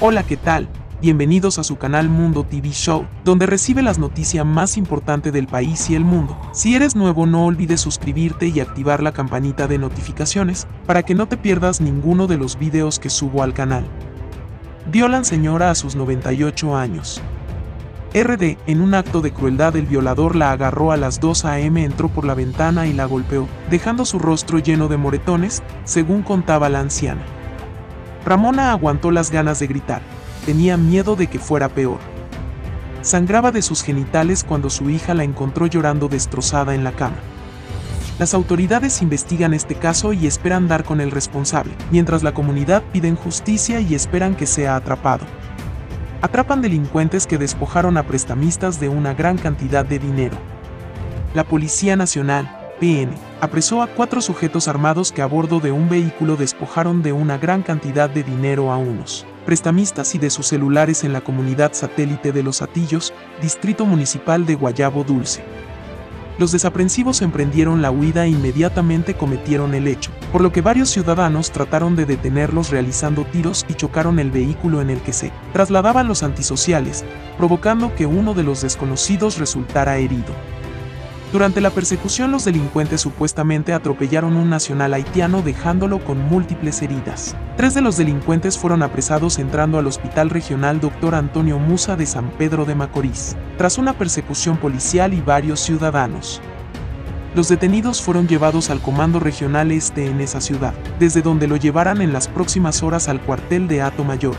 Hola, ¿qué tal? Bienvenidos a su canal Mundo TV Show, donde recibe las noticias más importantes del país y el mundo. Si eres nuevo no olvides suscribirte y activar la campanita de notificaciones para que no te pierdas ninguno de los videos que subo al canal. Violan señora a sus 98 años. RD, en un acto de crueldad el violador la agarró a las 2 am, entró por la ventana y la golpeó, dejando su rostro lleno de moretones, según contaba la anciana. Ramona aguantó las ganas de gritar, tenía miedo de que fuera peor. Sangraba de sus genitales cuando su hija la encontró llorando destrozada en la cama. Las autoridades investigan este caso y esperan dar con el responsable, mientras la comunidad piden justicia y esperan que sea atrapado. Atrapan delincuentes que despojaron a prestamistas de una gran cantidad de dinero. La Policía Nacional, Apresó a cuatro sujetos armados que a bordo de un vehículo despojaron de una gran cantidad de dinero a unos prestamistas y de sus celulares en la comunidad satélite de Los Atillos, distrito municipal de Guayabo Dulce. Los desaprensivos emprendieron la huida e inmediatamente cometieron el hecho, por lo que varios ciudadanos trataron de detenerlos realizando tiros y chocaron el vehículo en el que se trasladaban los antisociales, provocando que uno de los desconocidos resultara herido. Durante la persecución los delincuentes supuestamente atropellaron un nacional haitiano dejándolo con múltiples heridas. Tres de los delincuentes fueron apresados entrando al Hospital Regional Dr. Antonio Musa de San Pedro de Macorís, tras una persecución policial y varios ciudadanos. Los detenidos fueron llevados al Comando Regional Este en esa ciudad, desde donde lo llevarán en las próximas horas al cuartel de Ato Mayor.